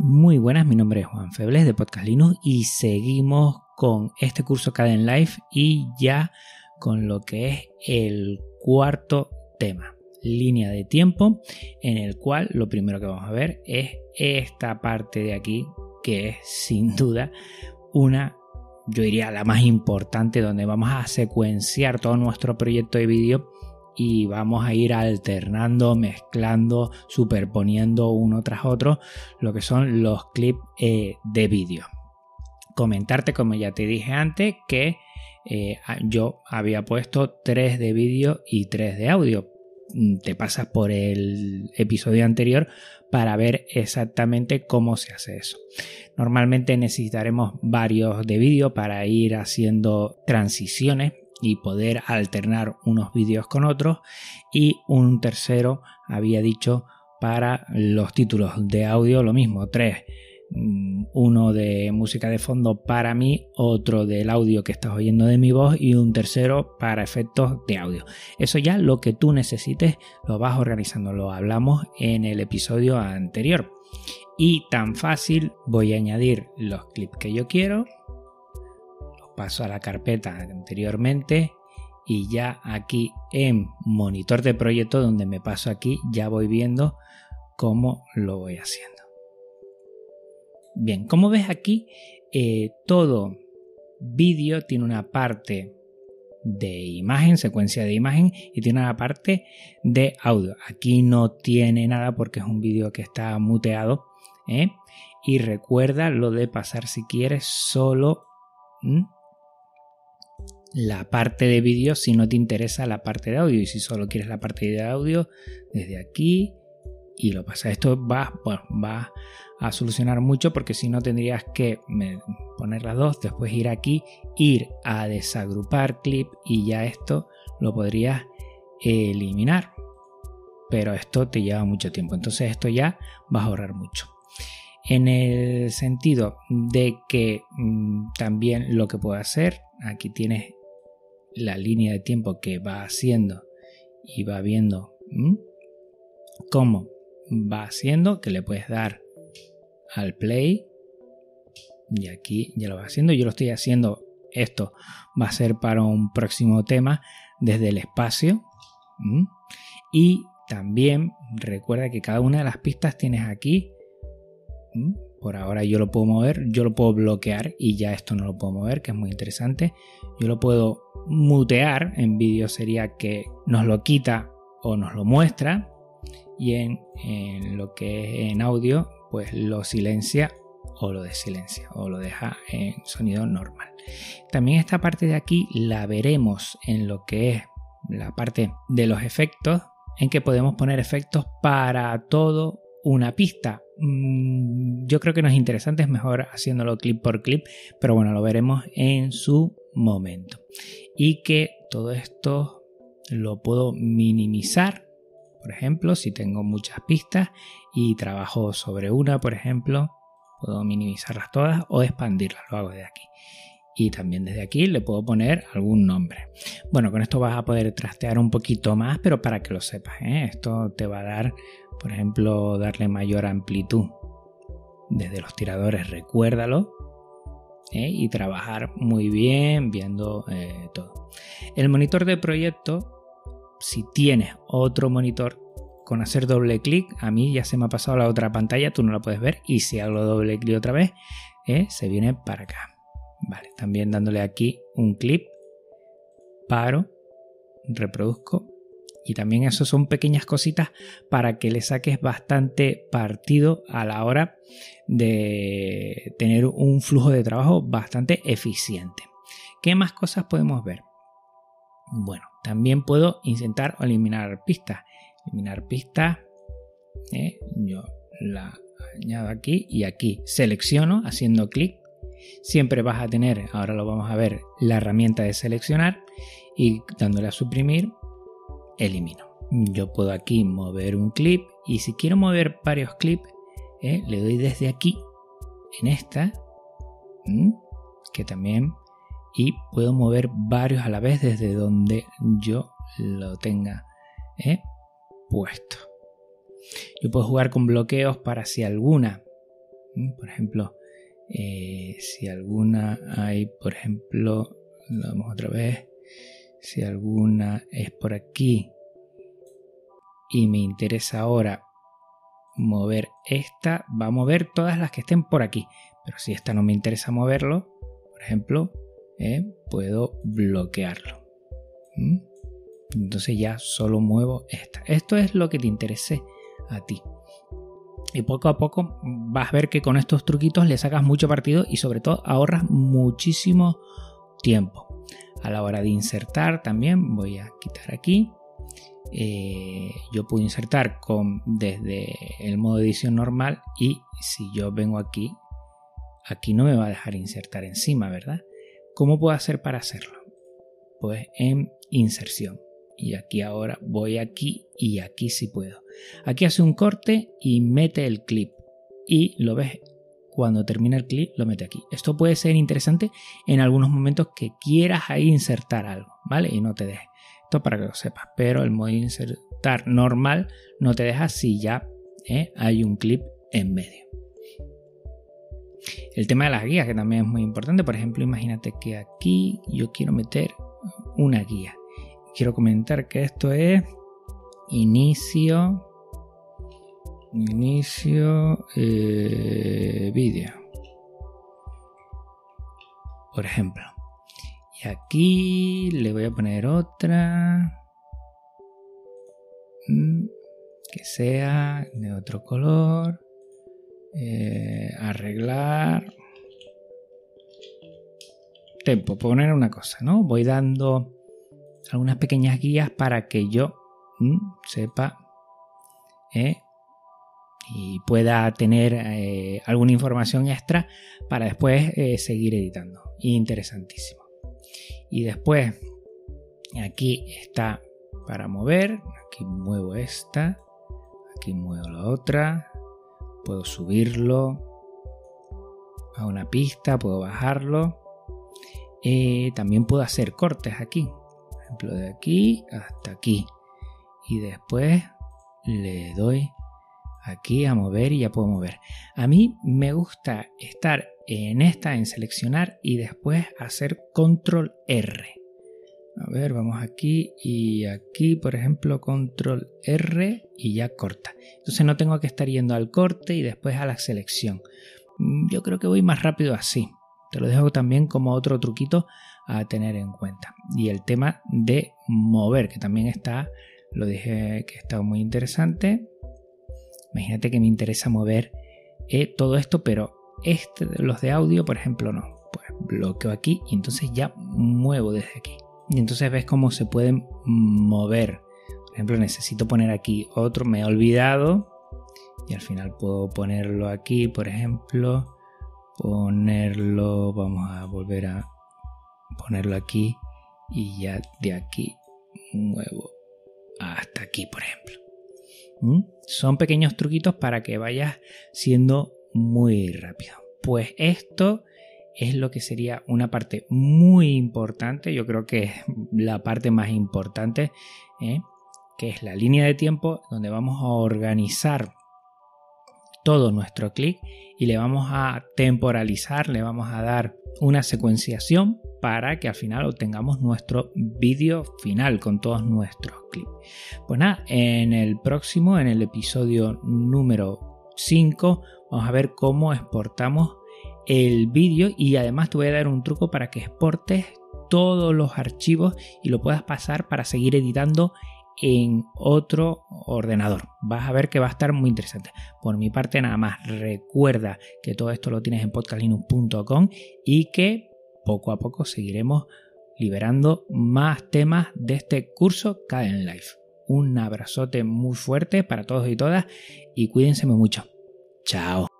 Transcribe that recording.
Muy buenas, mi nombre es Juan Febles de Podcast Linux y seguimos con este curso Caden Life y ya con lo que es el cuarto tema, línea de tiempo, en el cual lo primero que vamos a ver es esta parte de aquí que es sin duda una, yo diría la más importante, donde vamos a secuenciar todo nuestro proyecto de vídeo y vamos a ir alternando, mezclando, superponiendo uno tras otro lo que son los clips eh, de vídeo. Comentarte, como ya te dije antes, que eh, yo había puesto 3 de vídeo y 3 de audio. Mm, te pasas por el episodio anterior para ver exactamente cómo se hace eso. Normalmente necesitaremos varios de vídeo para ir haciendo transiciones y poder alternar unos vídeos con otros. Y un tercero había dicho para los títulos de audio lo mismo tres. Mm, uno de música de fondo para mí otro del audio que estás oyendo de mi voz y un tercero para efectos de audio. Eso ya lo que tú necesites lo vas organizando lo hablamos en el episodio anterior. Y tan fácil voy a añadir los clips que yo quiero paso a la carpeta anteriormente y ya aquí en monitor de proyecto donde me paso aquí ya voy viendo cómo lo voy haciendo. Bien, como ves aquí, eh, todo vídeo tiene una parte de imagen, secuencia de imagen y tiene una parte de audio. Aquí no tiene nada porque es un vídeo que está muteado. ¿eh? Y recuerda lo de pasar si quieres solo la parte de vídeo si no te interesa la parte de audio. Y si solo quieres la parte de audio desde aquí y lo pasa. Esto va, va a solucionar mucho porque si no tendrías que poner las dos después ir aquí ir a desagrupar clip y ya esto lo podrías eliminar. Pero esto te lleva mucho tiempo. Entonces esto ya vas a ahorrar mucho. En el sentido de que mm, también lo que puedo hacer aquí tienes la línea de tiempo que va haciendo y va viendo cómo va haciendo, que le puedes dar al play y aquí ya lo va haciendo. Yo lo estoy haciendo, esto va a ser para un próximo tema desde el espacio. Y también recuerda que cada una de las pistas tienes aquí por ahora yo lo puedo mover, yo lo puedo bloquear y ya esto no lo puedo mover, que es muy interesante. Yo lo puedo mutear, en vídeo sería que nos lo quita o nos lo muestra y en, lo que es en audio pues lo silencia o lo desilencia o lo deja en sonido normal. También esta parte de aquí la veremos en lo que es la parte de los efectos en que podemos poner efectos para todo una pista. Mm, yo creo que no es interesante, es mejor haciéndolo clip por clip, pero bueno, lo veremos en su momento. Y que todo esto lo puedo minimizar, por ejemplo, si tengo muchas pistas y trabajo sobre una, por ejemplo, puedo minimizarlas todas o expandirlas, lo hago desde aquí. Y también desde aquí le puedo poner algún nombre. Bueno, con esto vas a poder trastear un poquito más, pero para que lo sepas, ¿eh? esto te va a dar por ejemplo, darle mayor amplitud desde los tiradores, recuérdalo. ¿Eh? Y trabajar muy bien viendo eh, todo. El monitor de proyecto, si tienes otro monitor con hacer doble clic, a mí ya se me ha pasado la otra pantalla, tú no la puedes ver. Y si hago doble clic otra vez, ¿eh? se viene para acá. Vale, también dándole aquí un clip, paro, reproduzco y también eso son pequeñas cositas para que le saques bastante partido a la hora de tener un flujo de trabajo bastante eficiente. ¿Qué más cosas podemos ver? Bueno, también puedo intentar eliminar pistas. Eliminar pistas. ¿eh? Yo la añado aquí y aquí selecciono haciendo clic. Siempre vas a tener, ahora lo vamos a ver, la herramienta de seleccionar y dándole a suprimir elimino. Yo puedo aquí mover un clip y si quiero mover varios clips, eh, le doy desde aquí, en esta, que también, y puedo mover varios a la vez desde donde yo lo tenga eh, puesto. Yo puedo jugar con bloqueos para si alguna Por ejemplo, eh, si alguna hay, por ejemplo, vamos otra vez, si alguna es por aquí y me interesa ahora mover esta, va a mover todas las que estén por aquí. Pero si esta no me interesa moverlo, por ejemplo, eh, puedo bloquearlo. ¿Mm? Entonces ya solo muevo esta. Esto es lo que te interese a ti. Y poco a poco vas a ver que con estos truquitos le sacas mucho partido y sobre todo ahorras muchísimo tiempo. A la hora de insertar también voy a quitar aquí. Eh, yo puedo insertar con, desde el modo edición normal y si yo vengo aquí, aquí no me va a dejar insertar encima, ¿verdad? ¿Cómo puedo hacer para hacerlo? Pues en inserción y aquí ahora voy aquí y aquí si puedo. Aquí hace un corte y mete el clip y lo ves cuando termina el clip lo mete aquí. Esto puede ser interesante en algunos momentos que quieras ahí insertar algo, ¿vale? Y no te deje. Esto para que lo sepas, pero el modo insertar normal no te deja si ya ¿eh? hay un clip en medio. El tema de las guías, que también es muy importante. Por ejemplo, imagínate que aquí yo quiero meter una guía quiero comentar que esto es inicio inicio eh, vídeo. Por ejemplo. Y aquí le voy a poner otra. Mm, que sea de otro color. Eh, arreglar. Tempo poner una cosa no voy dando algunas pequeñas guías para que yo mm, sepa eh, y pueda tener eh, alguna información extra para después eh, seguir editando. Interesantísimo. Y después aquí está para mover. Aquí muevo esta. Aquí muevo la otra. Puedo subirlo a una pista. Puedo bajarlo. también puedo hacer cortes aquí ejemplo, de aquí hasta aquí. Y después le doy aquí a mover y ya puedo mover. A mí me gusta estar en esta, en seleccionar y después hacer control R. A ver, vamos aquí y aquí, por ejemplo, control R y ya corta. Entonces no tengo que estar yendo al corte y después a la selección. Yo creo que voy más rápido así. Te lo dejo también como otro truquito a tener en cuenta. Y el tema de mover, que también está, lo dije que está muy interesante. Imagínate que me interesa mover eh, todo esto, pero este, los de audio, por ejemplo, no. Pues bloqueo aquí y entonces ya muevo desde aquí. Y entonces ves cómo se pueden mover. Por ejemplo, necesito poner aquí otro, me he olvidado. Y al final puedo ponerlo aquí, por ejemplo. Ponerlo, vamos a volver a ponerlo aquí y ya de aquí muevo hasta aquí, por ejemplo. ¿Mm? Son pequeños truquitos para que vayas siendo muy rápido. Pues esto es lo que sería una parte muy importante, yo creo que es la parte más importante, ¿eh? que es la línea de tiempo donde vamos a organizar todo nuestro clic y le vamos a temporalizar, le vamos a dar una secuenciación para que al final obtengamos nuestro vídeo final con todos nuestros clips. Pues nada, en el próximo, en el episodio número 5, vamos a ver cómo exportamos el vídeo y además te voy a dar un truco para que exportes todos los archivos y lo puedas pasar para seguir editando en otro ordenador. Vas a ver que va a estar muy interesante. Por mi parte nada más, recuerda que todo esto lo tienes en podcastlinux.com y que poco a poco seguiremos liberando más temas de este curso Caden Life. Un abrazote muy fuerte para todos y todas y cuídense mucho. Chao.